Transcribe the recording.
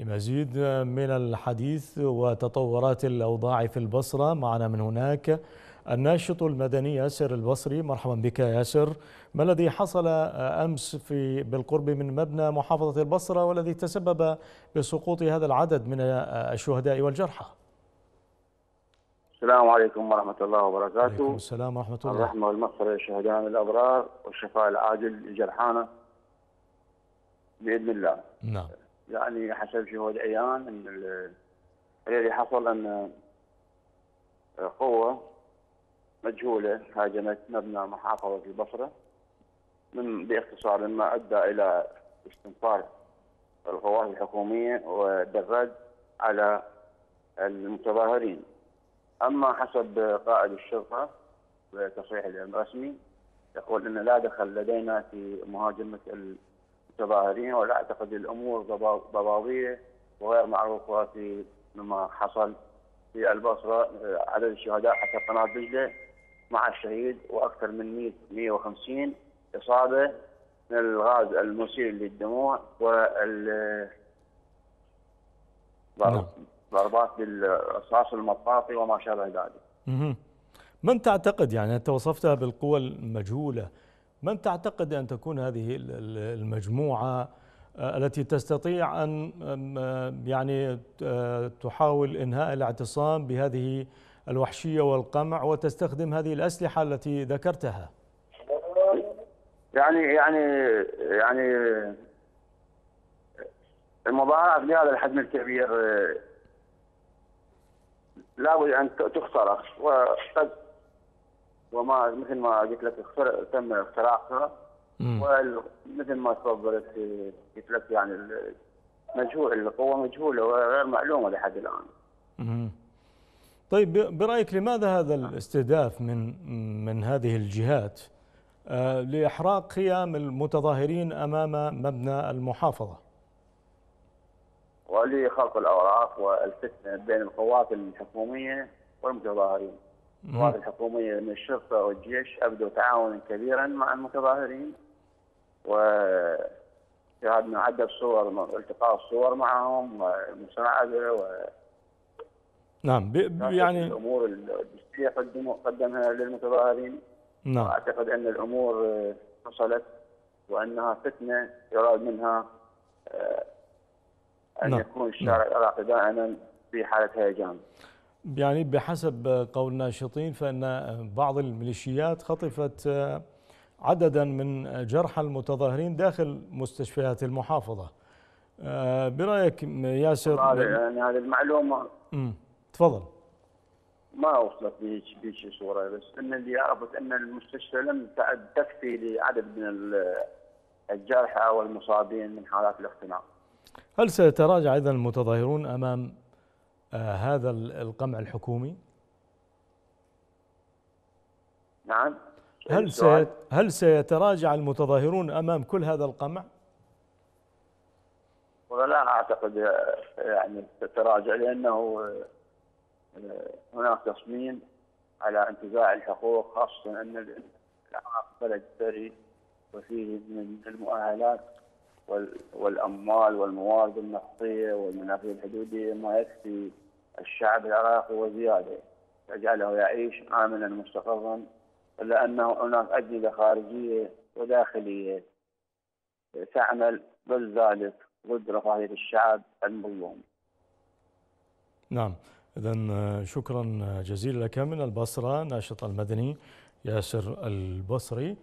لمزيد من الحديث وتطورات الأوضاع في البصرة. معنا من هناك الناشط المدني ياسر البصري. مرحبا بك ياسر. ما الذي حصل أمس في بالقرب من مبنى محافظة البصرة والذي تسبب بسقوط هذا العدد من الشهداء والجرحى؟ السلام عليكم ورحمة الله وبركاته. عليكم السلام ورحمة الله. الرحمة والمغفرة لشهدائنا الأبرار والشفاء العاجل لجرحانا بإذن الله. نعم. يعني حسب شهود عيان إن الذي حصل أن قوة مجهولة هاجمت مبنى محافظة البصره من باختصار ما أدى إلى استنفار القوات الحكومية والرد على المتظاهرين. أما حسب قائد الشرطة بتصريح الرسمي يقول إن لا دخل لدينا في مهاجمة المتظاهرين ولا أعتقد الأمور ضبابية وغير معروفه في مما حصل في البصرة عدد الشهداء حسب قناة دجلة مع الشهيد وأكثر من 100 150 إصابة من الغاز المسيل للدموع وال نعم. ضربات بالرصاص المطاطي وما شابه ذلك. من تعتقد يعني أنت وصفتها بالقوى المجهولة من تعتقد أن تكون هذه المجموعة آه، التي تستطيع أن آه، يعني آه، تحاول إنهاء الاعتصام بهذه الوحشية والقمع وتستخدم هذه الأسلحة التي ذكرتها؟ يعني يعني يعني المظاهرات بهذا الحجم الكبير لابد أن تخترق وقد وما مثل ما قلت لك تم اختراقها ومثل ما تفضلت قلت لك يعني مجهول القوة مجهولة وغير معلومة لحد الآن. طيب برأيك لماذا هذا الاستهداف من من هذه الجهات آه، لإحراق خيام المتظاهرين أمام مبنى المحافظة؟ ولخلق الأوراق والفتنة بين القوات الحكومية والمتظاهرين. القوات الحكوميه من الشرطه والجيش أبدوا تعاونا كبيرا مع المتظاهرين. وشاهدنا عدة صور التقاء الصور معهم ومساعدة و نعم يعني الأمور الدستوريه قدمها للمتظاهرين. نعم. واعتقد أن الأمور حصلت وأنها فتنة يراد منها آه، أن نعم. يكون الشارع نعم. العراقي دائما في حالة هيجان. يعني بحسب قول الناشطين فإن بعض الميليشيات خطفت عددا من جرحى المتظاهرين داخل مستشفيات المحافظة. برأيك ياسر؟ يعني هذه المعلومة امم تفضل. ما وصلت لي بهيك صورة بس إن اللي عرفت إن المستشفى لم تعد تكفي لعدد من الجرحى والمصابين من حالات الاختناق. هل سيتراجع أيضا المتظاهرون أمام آه، هذا القمع الحكومي؟ نعم هل سيت هل سيتراجع المتظاهرون أمام كل هذا القمع؟ ولا أعتقد يعني تتراجع لأنه آه، هناك تصميم على انتزاع الحقوق خاصة أن العراق بلد ثري وفيه من المؤهلات والأموال والموارد النفطية والمنافذ الحدودية ما يكفي الشعب العراقي وزياده يجعله يعيش امنا مستقرا الا انه هناك أجهزة خارجية وداخلية تعمل ضد ذلك ضد رفاهية الشعب المظلوم. نعم. اذا شكرا جزيلا لك من البصرة ناشط المدني ياسر البصري.